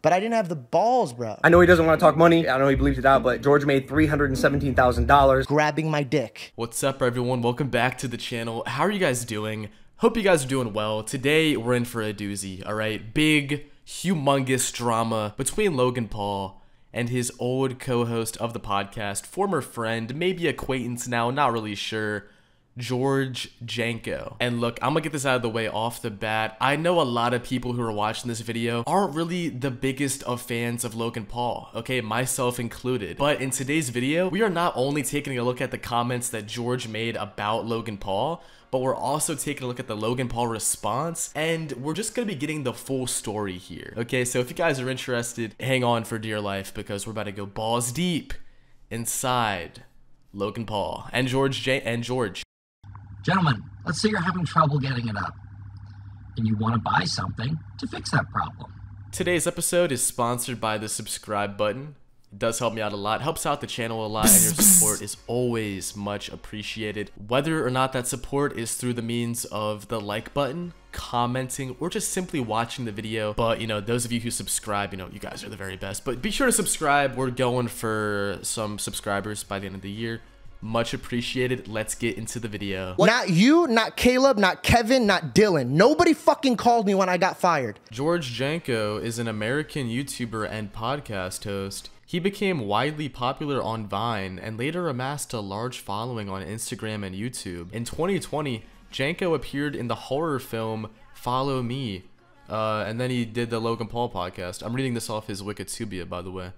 But I didn't have the balls, bro. I know he doesn't want to talk money. I know he believes it out, but George made $317,000. Grabbing my dick. What's up, everyone? Welcome back to the channel. How are you guys doing? Hope you guys are doing well. Today, we're in for a doozy, alright? Big, humongous drama between Logan Paul and his old co host of the podcast, former friend, maybe acquaintance now, not really sure. George Janko. And look, I'm gonna get this out of the way off the bat. I know a lot of people who are watching this video aren't really the biggest of fans of Logan Paul, okay, myself included. But in today's video, we are not only taking a look at the comments that George made about Logan Paul, but we're also taking a look at the Logan Paul response, and we're just gonna be getting the full story here. Okay, so if you guys are interested, hang on for dear life because we're about to go balls deep inside Logan Paul and George J and George. Gentlemen, let's say you're having trouble getting it up, and you want to buy something to fix that problem. Today's episode is sponsored by the subscribe button. It does help me out a lot, helps out the channel a lot, and your support is always much appreciated. Whether or not that support is through the means of the like button, commenting, or just simply watching the video. But, you know, those of you who subscribe, you know, you guys are the very best. But be sure to subscribe. We're going for some subscribers by the end of the year. Much appreciated. Let's get into the video. Not you, not Caleb, not Kevin, not Dylan. Nobody fucking called me when I got fired. George Janko is an American YouTuber and podcast host. He became widely popular on Vine and later amassed a large following on Instagram and YouTube. In 2020, Janko appeared in the horror film Follow Me, uh, and then he did the Logan Paul podcast. I'm reading this off his Wikipedia, by the way.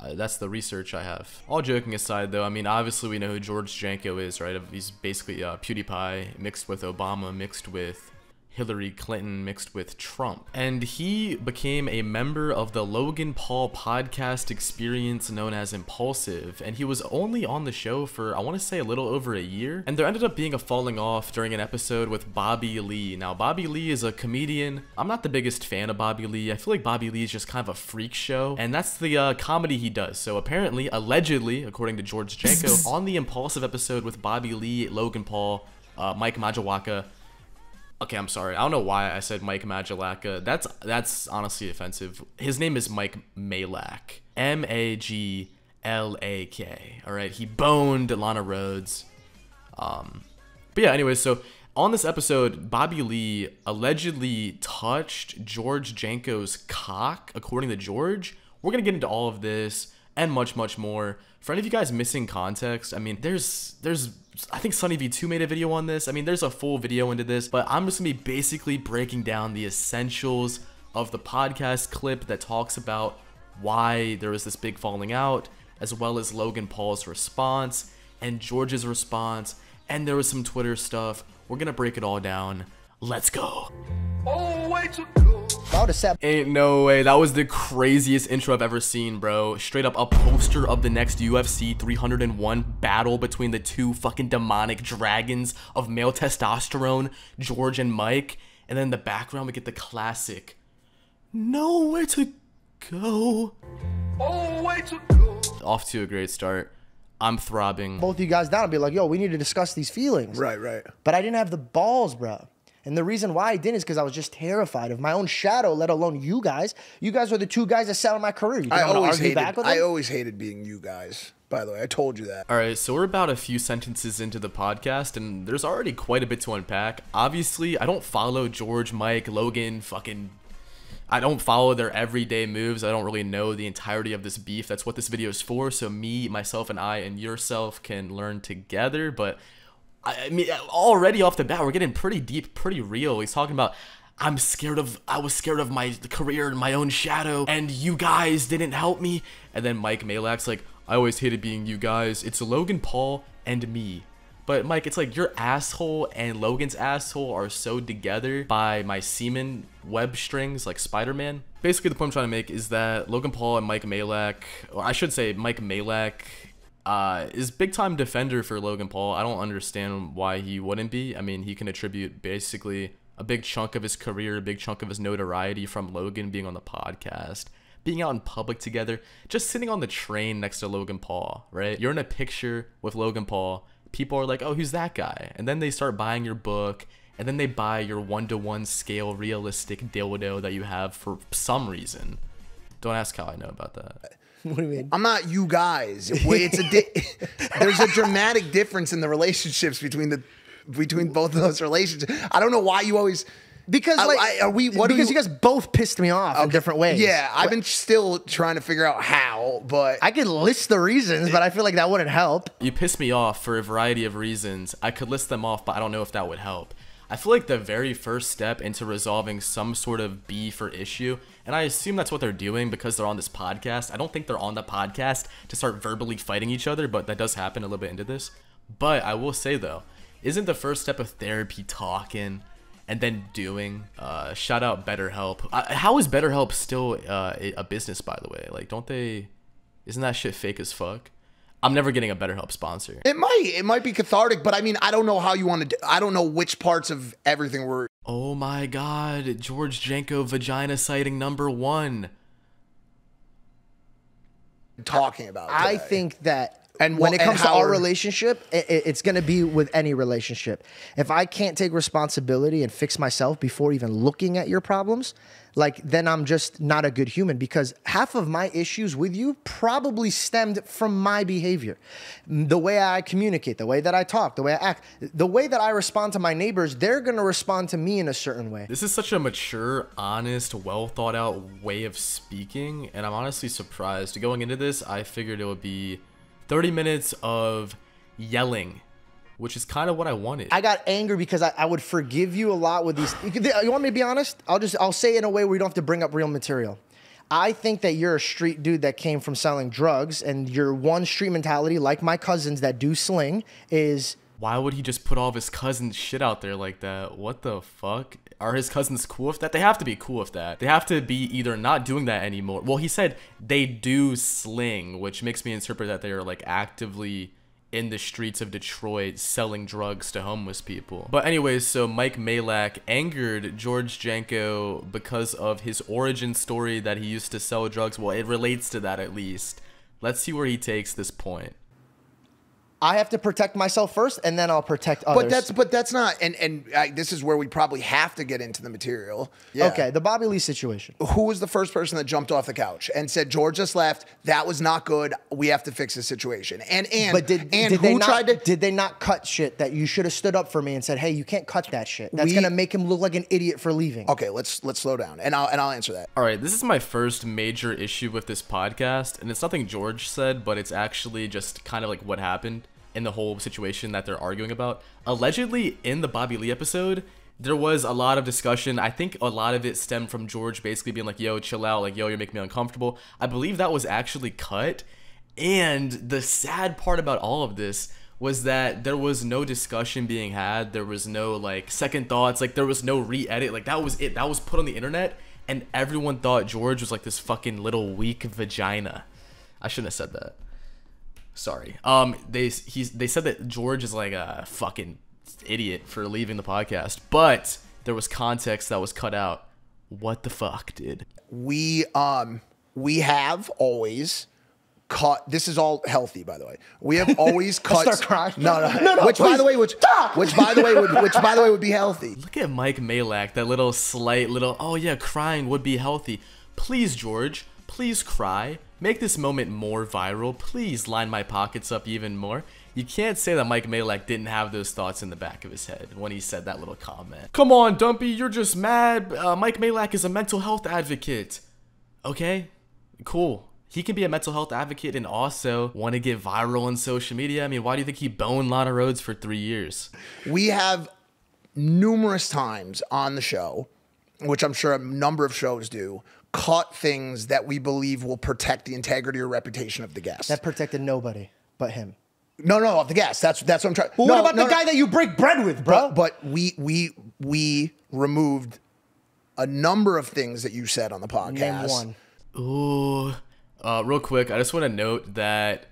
Uh, that's the research I have. All joking aside, though, I mean, obviously we know who George Janko is, right? He's basically uh, PewDiePie mixed with Obama, mixed with Hillary Clinton mixed with Trump. And he became a member of the Logan Paul podcast experience known as Impaulsive. And he was only on the show for, I want to say, a little over a year. And there ended up being a falling off during an episode with Bobby Lee. Now, Bobby Lee is a comedian. I'm not the biggest fan of Bobby Lee. I feel like Bobby Lee is just kind of a freak show. And that's the uh, comedy he does. So apparently, allegedly, according to George Janko, on the Impaulsive episode with Bobby Lee, Logan Paul, uh, Mike Majalaka, Okay, I'm sorry. I don't know why I said Mike Majalaka. That's that's honestly offensive. His name is Mike Majlak. M A G L A K. All right. He boned Lana Rhoades. Um, but yeah. Anyway, so on this episode, Bobby Lee allegedly touched George Janko's cock, according to George. We're gonna get into all of this and much, much more. For any of you guys missing context, I mean, there's there's I think Sunny V2 made a video on this. I mean, there's a full video into this, but I'm just gonna be basically breaking down the essentials of the podcast clip that talks about why there was this big falling out, as well as Logan Paul's response and George's response, and there was some Twitter stuff. We're gonna break it all down. Let's go. Oh, way to go. Ain't no way. That was the craziest intro I've ever seen, bro. Straight up a poster of the next UFC 301 battle between the two fucking demonic dragons of male testosterone, George and Mike. And then in the background, we get the classic Nowhere to go. Oh, way to go. Off to a great start. I'm throbbing. Both you guys down and be like, yo, we need to discuss these feelings. Right, right. But I didn't have the balls, bro. And the reason why I didn't is because I was just terrified of my own shadow, let alone you guys. You guys were the two guys that sat on my career. You I always argue hated. back with I always hated being you guys. By the way, I told you that. All right, so we're about a few sentences into the podcast, and there's already quite a bit to unpack. Obviously, I don't follow George, Mike, Logan, fucking. I don't follow their everyday moves. I don't really know the entirety of this beef. That's what this video is for. So me, myself, and I, and yourself can learn together. But I mean, already off the bat, we're getting pretty deep, pretty real. He's talking about, I'm scared of, I was scared of my career and my own shadow, and you guys didn't help me. And then Mike Majlak's like, I always hated being you guys. It's Logan Paul and me. But Mike, it's like your asshole and Logan's asshole are sewed together by my semen web strings like Spider-Man. Basically, the point I'm trying to make is that Logan Paul and Mike Majlak, or I should say Mike Majlak uh, is big time defender for Logan Paul. I don't understand why he wouldn't be. I mean, he can attribute basically a big chunk of his career, a big chunk of his notoriety from Logan being on the podcast, being out in public together, just sitting on the train next to Logan Paul, right? You're in a picture with Logan Paul. People are like, oh, who's that guy? And then they start buying your book, and then they buy your one to one scale realistic dildo that you have for some reason Don't ask how I know about that. What do you mean? I'm not you guys. It's a di- there's a dramatic difference in the relationships between the between both of those relationships. I don't know why you always Because I- like, I- are we- what because you- you, guys both pissed me off in different ways. Yeah, I've been still trying to figure out how, but I could list the reasons, but I feel like that wouldn't help. You pissed me off for a variety of reasons. I could list them off, but I don't know if that would help. I feel like the very first step into resolving some sort of beef or issue, and I assume that's what they're doing because they're on this podcast. I don't think they're on the podcast to start verbally fighting each other, but that does happen a little bit into this. But I will say though, isn't the first step of therapy talking and then doing? Uh, shout out BetterHelp. Uh, how is BetterHelp still uh, a business, by the way? Like, don't they? Isn't that shit fake as fuck? I'm never getting a BetterHelp sponsor. it might it might be cathartic. But I mean, I don't know how you want to. do I don't know which parts of everything we're Oh my god, George Janko vagina sighting number one. talking about. I think that And when wha- it comes to our relationship, i i- it's going to be with any relationship. If I can't take responsibility and fix myself before even looking at your problems, like then I'm just not a good human because half of my issues with you probably stemmed from my behavior. The way I communicate, the way that I talk, the way I act, the way that I respond to my neighbors, they're going to respond to me in a certain way. This is such a mature, honest, well thought out way of speaking, and I'm honestly surprised. Going into this, I figured it would be 30 minutes of yelling, which is kind of what I wanted. I got angry because I, I would forgive you a lot with these. You, you want me to be honest? I'll just I'll say it in a way where you don't have to bring up real material. I think that you're a street dude that came from selling drugs, and your one street mentality, like my cousins that do sling, is Why would he just put all of his cousins' shit out there like that? What the fuck? Are his cousins cool with that? They have to be cool with that. They have to be either not doing that anymore. Well, he said they do sling, which makes me interpret that they are like actively in the streets of Detroit selling drugs to homeless people. But anyways, so Mike Majlak angered George Janko because of his origin story that he used to sell drugs. Well, it relates to that at least. Let's see where he takes this point. I have to protect myself first, and then I'll protect others. But that's but that's not. And and I, this is where we probably have to get into the material. Yeah. okay. The Bobby Lee situation. Who was the first person that jumped off the couch and said George just left? That was not good. We have to fix the situation. And and But did, and did who they not, tried to? did they not cut shit that you should have stood up for me and said, "Hey, you can't cut that shit. That's We- gonna make him look like an idiot for leaving." okay, let's let's slow down, and I'll and I'll answer that. All right, this is my first major issue with this podcast, and it's nothing George said, but it's actually just kind of like what happened in the whole situation that they're arguing about. Allegedly, in the Bobby Lee episode, there was a lot of discussion. I think a lot of it stemmed from George basically being like, yo, chill out, like, yo, you're making me uncomfortable. I believe that was actually cut. And the sad part about all of this was that there was no discussion being had. There was no like second thoughts. Like there was no re-edit. Like that was it. That was put on the internet, and everyone thought George was like this fucking little weak vagina. I shouldn't have said that. Sorry. Um, they he's they said that George is like a fucking idiot for leaving the podcast, but there was context that was cut out. What the fuck, dude? we um we have always cut this is all healthy by the way we have always cut start crying. no no, No, no, which by the way which which by the way would which by the way would be healthy Look at Mike Majlak, that little slight little, oh yeah, crying would be healthy. Please, George, please cry. Make this moment more viral. Please line my pockets up even more. You can't say that Mike Majlak didn't have those thoughts in the back of his head when he said that little comment. Come on, Dumpy, you're just mad. Uh, Mike Majlak is a mental health advocate. Okay, cool. He can be a mental health advocate and also want to get viral on social media. I mean, why do you think he boned Lana Rhoades for three years? we have numerous times on the show which i'm sure a number of shows do cut things that we believe will protect the integrity or reputation of the guest That protected nobody but him. no no of the guest that's that's what i'm trying Well, no, what about no, the no. guy that you break bread with, bro? but, but we we we removed a number of things that you said on the podcast Name one. Ooh. Uh, real quick, I just want to note that,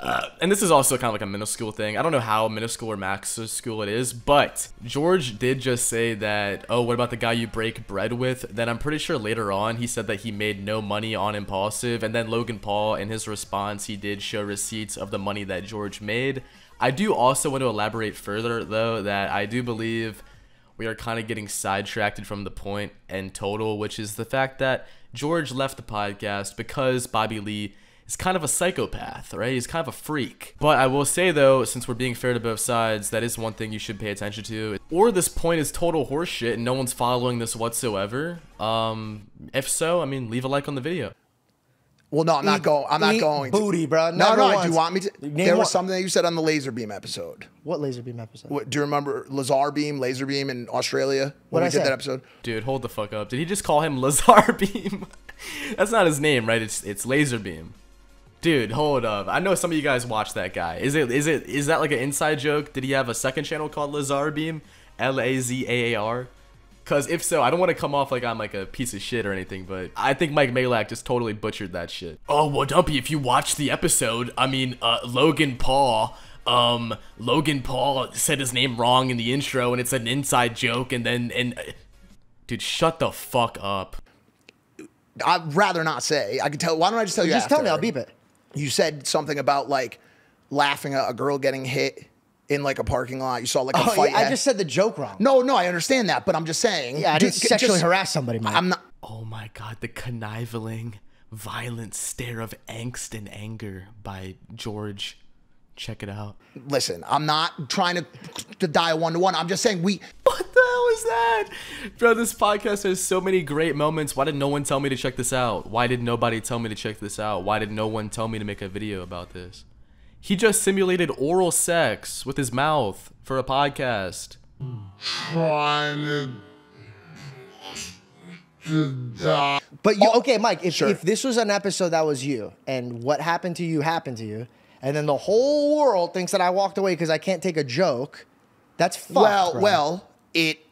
uh, and this is also kind of like a middle school thing. I don't know how middle school or max school it is, but George did just say that, oh, what about the guy you break bread with? Then I'm pretty sure later on he said that he made no money on Impaulsive. And then Logan Paul, in his response, he did show receipts of the money that George made. I do also want to elaborate further, though, that I do believe we are kind of getting sidetracked from the point and total, which is the fact that George left the podcast because Bobby Lee is kind of a psychopath, right? He's kind of a freak. But I will say though, since we're being fair to both sides, that is one thing you should pay attention to. Or this point is total horseshit and no one's following this whatsoever. Um, if so, I mean, leave a like on the video. Well, no, I'm not going. I'm not going. booty, to. bro. No, Never no. Do once. you want me to? Name there was one- something that you said on the laser beam episode. What laser beam episode? What, do you remember Lazar beam, laser beam in Australia when What'd we I did say? that episode? Dude, hold the fuck up. Did he just call him Lazar Beam? That's not his name, right? It's it's Laser Beam. Dude, hold up. I know some of you guys watch that guy. Is it is it is that like an inside joke? Did he have a second channel called Lazar Beam? L A Z A A R? Cause if so, I don't want to come off like I'm like a piece of shit or anything, but I think Mike Majlak just totally butchered that shit. Oh well, Dumpy, if you watch the episode, I mean, uh, Logan Paul, um, Logan Paul said his name wrong in the intro, and it's an inside joke, and then and, uh, dude, shut the fuck up. I'd rather not say. I can tell. Why don't I just tell you? Just tell me. I'll beep it. You said something about like laughing at a girl getting hit in like a parking lot. You saw like a Oh, fight. yeah, I just said the joke wrong. no, no. I understand that, but I'm just saying. Yeah, I didn't just- sexually just- harass somebody, man. I'm not. Oh my god, the conniving, violent stare of angst and anger by George. Check it out. Listen, I'm not trying to to die one to one. I'm just saying we. What the hell is that? Bro, this podcast has so many great moments. Why did no one tell me to check this out? Why did nobody tell me to check this out? Why did no one tell me to make a video about this? He just simulated oral sex with his mouth for a podcast. Trying to But you, oh, okay, Mike, if, if this was an episode that was you and what happened to you happened to you, and then the whole world thinks that I walked away because I can't take a joke, that's fucked. well, bro. well, it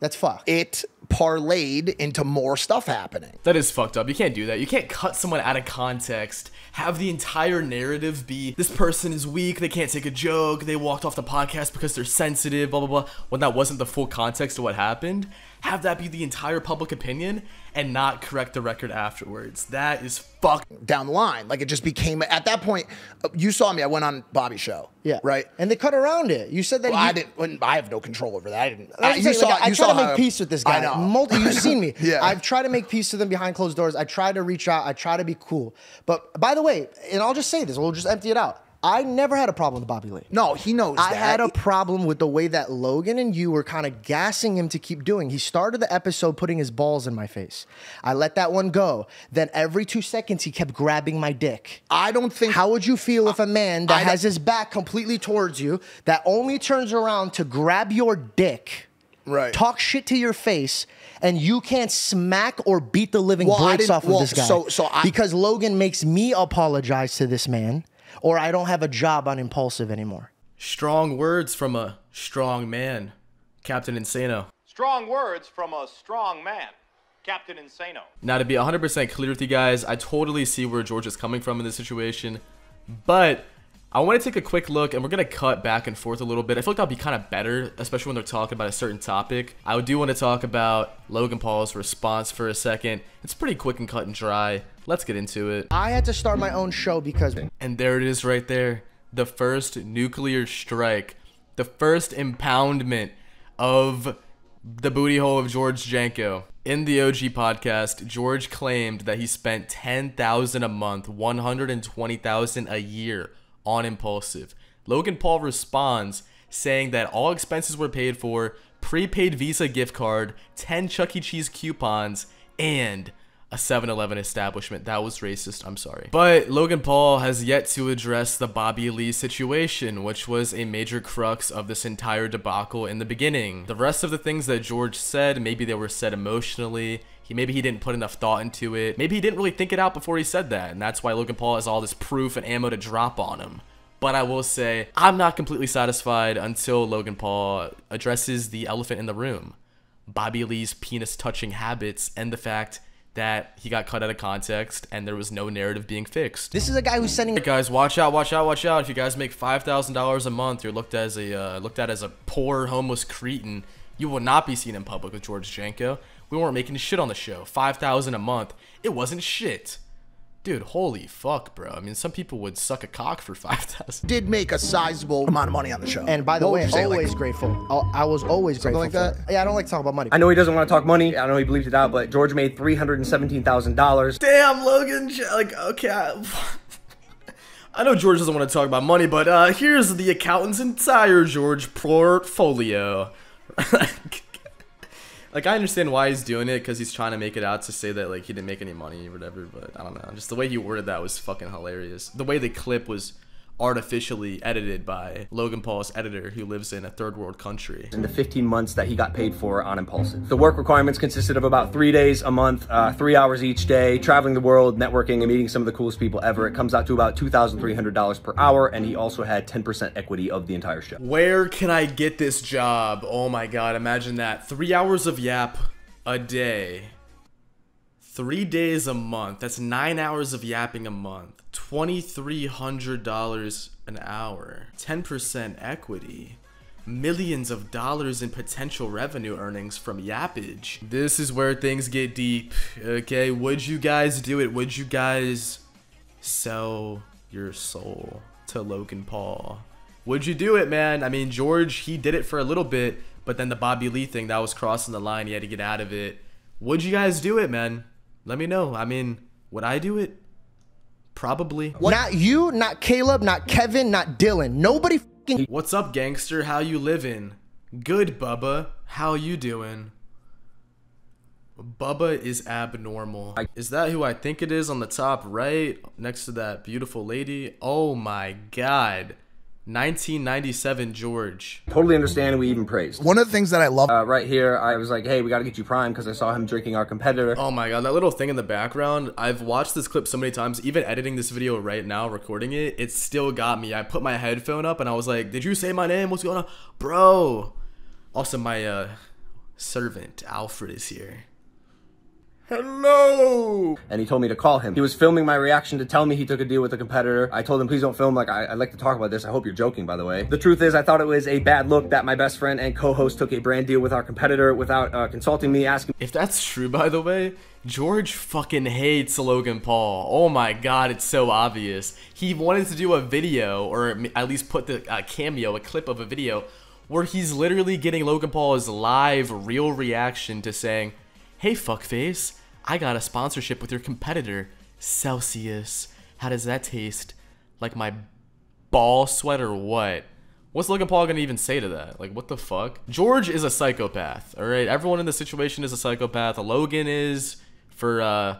that's fucked. it parlayed into more stuff happening. That is fucked up. You can't do that. You can't cut someone out of context, have the entire narrative be this person is weak, they can't take a joke, they walked off the podcast because they're sensitive, blah, blah, blah, when that wasn't the full context of what happened. Have that be the entire public opinion and not correct the record afterwards. That is fucked. down the line. Like it just became at that point. uh, You saw me. I went on Bobby's show. yeah, Right. And they cut around it. You said that Well, you, I didn't. when- I have no control over that. I didn't. I, I, was you saying, saw. like, I you try saw to make how- peace with this guy. I know. Multi, you've seen me. Yeah. I've tried to make peace with them behind closed doors. I try to reach out. I try to be cool. But by the way, and I'll just say this. We'll just empty it out. I never had a problem with Bobby Lee. no, he knows. I that. had a problem with the way that Logan and you were kind of gassing him to keep doing. He started the episode putting his balls in my face. I let that one go. Then every two seconds he kept grabbing my dick. I don't think. How would you feel if a man that I has his back completely towards you, that only turns around to grab your dick, Right. talk shit to your face, and you can't smack or beat the living Well, brakes off of this guy? so- so I- because Logan makes me apologize to this man, or I don't have a job on Impaulsive anymore. Strong words from a strong man, Captain Insano. Strong words from a strong man, Captain Insano. Now, to be 100% clear with you guys, I totally see where George is coming from in this situation, but I want to take a quick look and we're going to cut back and forth a little bit. I feel like that'll be kind of better, especially when they're talking about a certain topic. I do want to talk about Logan Paul's response for a second. It's pretty quick and cut and dry. Let's get into it. I had to start my own show because And there it is right there. The first nuclear strike. The first impoundment of the booty hole of George Janko. In the OG podcast, George claimed that he spent 10,000 a month, 120,000 a year on impaulsive. Logan Paul responds saying that all expenses were paid for, prepaid Visa gift card, 10 Chuck E. Cheese coupons, and a 7-Eleven establishment. That was racist. I'm sorry. But Logan Paul has yet to address the Bobby Lee situation, which was a major crux of this entire debacle in the beginning. The rest of the things that George said, maybe they were said emotionally. He maybe he didn't put enough thought into it. Maybe he didn't really think it out before he said that, and that's why Logan Paul has all this proof and ammo to drop on him. But I will say, I'm not completely satisfied until Logan Paul addresses the elephant in the room. Bobby Lee's penis touching habits and the fact that he got cut out of context and there was no narrative being fixed. this is a guy who's sending Hey guys, watch out, watch out, watch out. If you guys make $5,000 a month, you're looked as a uh, looked at as a poor homeless cretin. You will not be seen in public with George Janko. We weren't making shit on the show. 5,000 a month. It wasn't shit. Dude, holy fuck, bro. I mean, some people would suck a cock for 5000 Did make a sizable amount of money on the show. And by the What way, you say, like, always grateful. I'll- I was always grateful. like that? it. Yeah, I don't like to talk about money. I know he doesn't want to talk money. I know he bleeped it out, but George made $317,000. Damn, Logan. Like, okay. I, I know George doesn't want to talk about money, but uh, here's the accountant's entire George portfolio. like, I understand why he's doing it because he's trying to make it out to say that like he didn't make any money or whatever. But I don't know. Just the way he worded that was fucking hilarious. The way the clip was artificially edited by Logan Paul's editor, who lives in a third world country. in the 15 months that he got paid for on Impaulsive. The work requirements consisted of about three days a month, uh, three hours each day, traveling the world, networking, and meeting some of the coolest people ever. It comes out to about $2,300 per hour, and he also had 10% equity of the entire show. Where can I get this job? Oh my god, imagine that. Three hours of yap a day. Three days a month. That's nine hours of yapping a month. $2,300 an hour. 10% equity. Millions of dollars in potential revenue earnings from yappage. This is where things get deep. Okay, would you guys do it? Would you guys sell your soul to Logan Paul? Would you do it, man? I mean, George, he did it for a little bit, but then the Bobby Lee thing, that was crossing the line. He had to get out of it. Would you guys do it, man? Let me know. I mean, would I do it? Probably. Not you, not Caleb, not Kevin, not Dylan. Nobody fucking What's up, gangster? How you living? Good, Bubba. How you doing? Bubba is abnormal. Is that who I think it is on the top right, next to that beautiful lady? Oh my god. 1997 George. Totally understand, we even praised. One of the things that I love Uh, right here, I was like, hey, we gotta get you Prime because I saw him drinking our competitor. Oh my god, that little thing in the background. I've watched this clip so many times. Even editing this video right now, recording it, it still got me. I put my headphone up and I was like, "Did you say my name? What's going on, bro?" Also, my uh, servant Alfred is here. Hello. and he told me to call him. He was filming my reaction to tell me he took a deal with a competitor. I told him, please don't film. Like, I, I'd like to talk about this. I hope you're joking, by the way. The truth is, I thought it was a bad look that my best friend and co-host took a brand deal with our competitor without uh, consulting me, asking If that's true, by the way, George fucking hates Logan Paul. Oh my god, it's so obvious. He wanted to do a video, or at least put the uh, cameo, a clip of a video, where he's literally getting Logan Paul's live, real reaction to saying, Hey, fuckface, I got a sponsorship with your competitor, Celsius. How does that taste? Like my ball sweat or what? What's Logan Paul gonna even say to that? Like, what the fuck? George is a psychopath, alright? Everyone in the situation is a psychopath. Logan is for uh,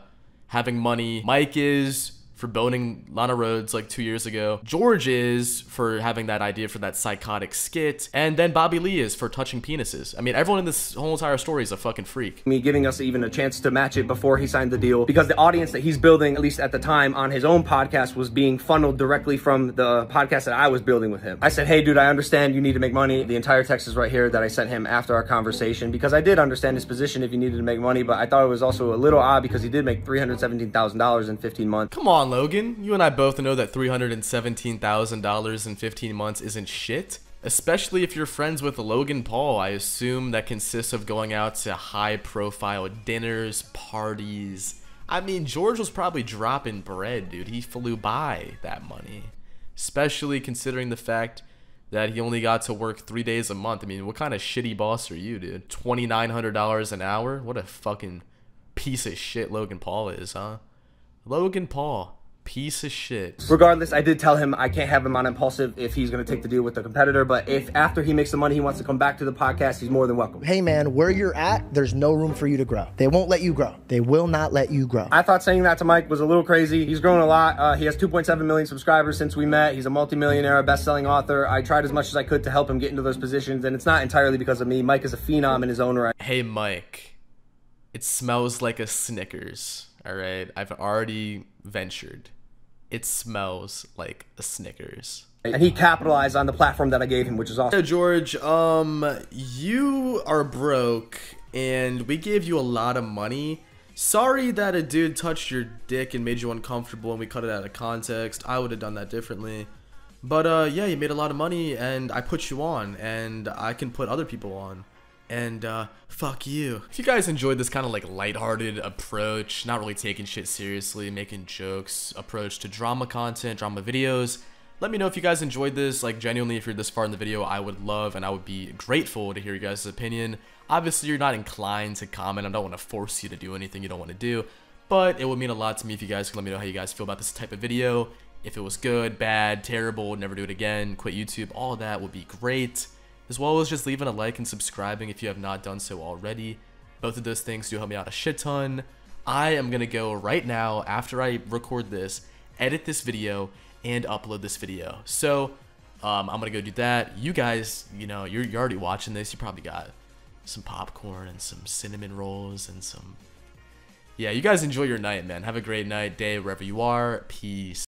having money. Mike is for boning Lana Rhoades like two years ago. George is for having that idea for that psychotic skit. And then Bobby Lee is for touching penises. I mean, everyone in this whole entire story is a fucking freak. me, giving us even a chance to match it before he signed the deal because the audience that he's building, at least at the time, on his own podcast was being funneled directly from the podcast that I was building with him. I said, hey, dude, I understand you need to make money. The entire text is right here that I sent him after our conversation because I did understand his position if he needed to make money, but I thought it was also a little odd because he did make $317,000 in 15 months. Come on, Logan. You and I both know that $317,000 in 15 months isn't shit. Especially if you're friends with Logan Paul, I assume that consists of going out to high profile dinners, parties. I mean, George was probably dropping bread, dude. He flew by that money. Especially considering the fact that he only got to work three days a month. I mean, what kind of shitty boss are you, dude? $2,900 an hour? What a fucking piece of shit Logan Paul is, huh? Logan Paul, piece of shit. Regardless, I did tell him I can't have him on Impaulsive if he's going to take the deal with the competitor, but if after he makes the money he wants to come back to the podcast, he's more than welcome. Hey man, where you're at, there's no room for you to grow. They won't let you grow. They will not let you grow. I thought saying that to Mike was a little crazy. He's grown a lot. Uh, he has 2.7 million subscribers since we met. He's a multimillionaire, a best-selling author. I tried as much as I could to help him get into those positions, and it's not entirely because of me. Mike is a phenom in his own right. Hey, Mike. It smells like a Snickers. All right. I've already ventured. It smells like a Snickers. And he capitalized on the platform that I gave him, which is So awesome. George, um, you are broke, and we gave you a lot of money. Sorry that a dude touched your dick and made you uncomfortable, and we cut it out of context. I would have done that differently. But uh, yeah, you made a lot of money, and I put you on, and I can put other people on. And uh, fuck you. If you guys enjoyed this kind of like lighthearted approach, not really taking shit seriously, making jokes, approach to drama content, drama videos, let me know if you guys enjoyed this. Like, genuinely, if you're this far in the video, I would love and I would be grateful to hear you guys' opinion. Obviously, you're not inclined to comment. I don't want to force you to do anything you don't want to do, but it would mean a lot to me if you guys could let me know how you guys feel about this type of video. If it was good, bad, terrible, never do it again, quit YouTube, all that would be great. As well as just leaving a like and subscribing if you have not done so already. Both of those things do help me out a shit ton. I am going to go right now, after I record this, edit this video, and upload this video. So, um, I'm going to go do that. You guys, you know, you're, you're already watching this. You probably got some popcorn and some cinnamon rolls and some... Yeah, you guys enjoy your night, man. Have a great night, day, wherever you are. Peace.